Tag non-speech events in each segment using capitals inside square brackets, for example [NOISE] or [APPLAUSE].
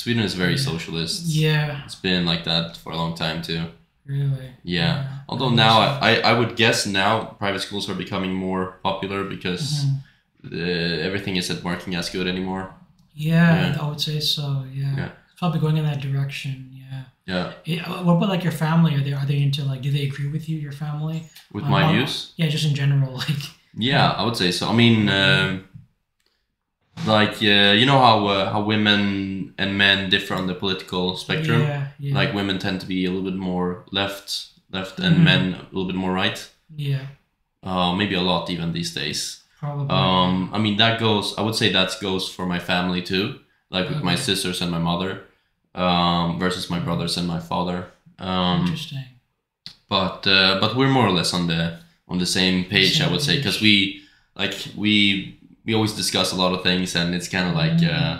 Sweden is very socialist. Yeah, It's been like that for a long time too. really. Yeah. Although now. I, I, I would guess now private schools are becoming more popular because Mhm. uh, everything isn't working as good anymore. Yeah, Yeah. I would say so. Yeah. Yeah. it's probably going in that direction. Yeah. Yeah. Yeah, What about like your family? Are they are they into like? Do they agree with you? Your family? With Um, my views. Yeah, just in general. [LAUGHS] Like. Yeah, I would say so. I mean, um, like uh, you know how uh, how women and men differ on the political spectrum. Yeah. Yeah. Like women tend to be a little bit more left, left, and Mhm. men a little bit more right. Yeah. Uh, maybe a lot even these days. Probably. Um, I mean that goes. I would say that goes for my family too. Like with my sisters and my mother, um, versus my brothers and my father. Um, Interesting. but uh, but we're more or less on the on the same page, I Same would say, because we like we we always discuss a lot of things, and it's kind of like Mm. uh,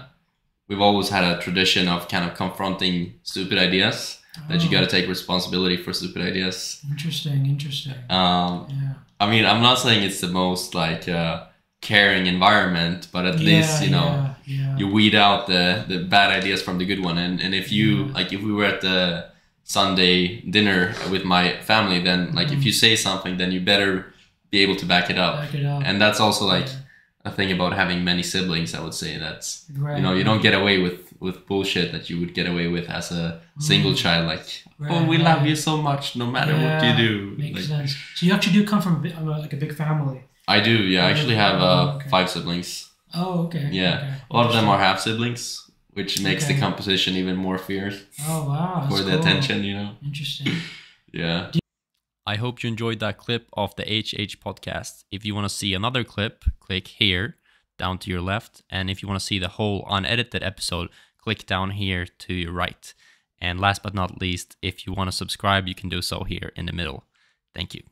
we've always had a tradition of kind of confronting stupid ideas that you Oh, got to take responsibility for stupid ideas. Interesting. Interesting. Um, Yeah. I mean, I'm not saying it's the most like uh, caring environment, but at least you know Yeah. yeah. you weed out the the bad ideas from the good one and and if you Yeah. like if we were at the sunday dinner with my family then like if Mhm. you say something then you better be able to back it up Back it up. and that's also like Yeah. A thing about having many siblings i would say that's Right. you know you don't get away with with bullshit that you would get away with as a single Mm. child like Right, oh we love you so much no matter what you do Makes Like, sense. So you actually do come from a uh, like a big family. i do yeah i actually have Oh, uh, okay. five siblings Oh, okay. Yeah. okay. a lot of them are half siblings which makes the Okay. composition even more fierce Oh wow. for the cool. attention you know Interesting. [LAUGHS] Yeah. I hope you enjoyed that clip of the HH podcast. If you want to see another clip, click here down to your left. And if you want to see the whole unedited episode, click down here to your right. And last but not least, if you want to subscribe, you can do so here in the middle. Thank you.